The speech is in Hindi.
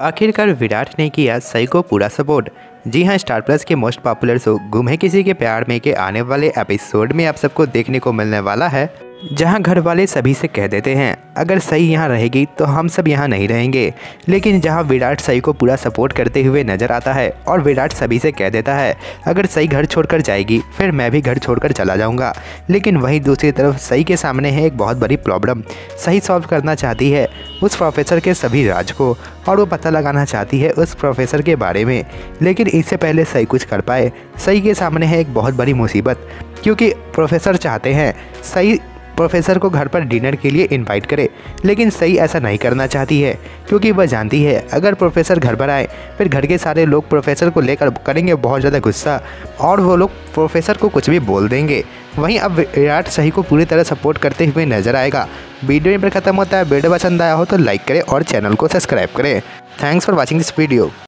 आखिरकार विराट ने किया सई को पूरा सपोर्ट। जी हाँ स्टार प्लस के मोस्ट पॉपुलर शो गुम है किसी के प्यार में के आने वाले एपिसोड में आप सबको देखने को मिलने वाला है। जहाँ घर वाले सभी से कह देते हैं, अगर सही यहाँ रहेगी तो हम सब यहाँ नहीं रहेंगे। लेकिन जहाँ विराट सही को पूरा सपोर्ट करते हुए नज़र आता है और विराट सभी से कह देता है, अगर सही घर छोड़कर जाएगी, फिर मैं भी घर छोड़कर चला जाऊँगा। लेकिन वहीं दूसरी तरफ़ सही के सामने है एक बहुत बड़ी प्रॉब्लम सही सॉल्व करना चाहती है उस प्रोफेसर के सभी राज को और वो पता लगाना चाहती है उस प्रोफेसर के बारे में। लेकिन इससे पहले सही कुछ कर पाए। सही के सामने है एक बहुत बड़ी मुसीबत, क्योंकि प्रोफेसर चाहते हैं सही प्रोफेसर को घर पर डिनर के लिए इनवाइट करे, लेकिन सही ऐसा नहीं करना चाहती है, क्योंकि वह जानती है, अगर प्रोफेसर घर पर आए, फिर घर के सारे लोग प्रोफेसर को लेकर करेंगे बहुत ज़्यादा गुस्सा, और वो लोग प्रोफेसर को कुछ भी बोल देंगे। वहीं अब विराट सही को पूरी तरह सपोर्ट करते हुए नज़र आएगा। वीडियो पर खत्म होता है, वीडियो पसंद आया हो तो लाइक करें और चैनल को सब्सक्राइब करें। Thanks for watching this video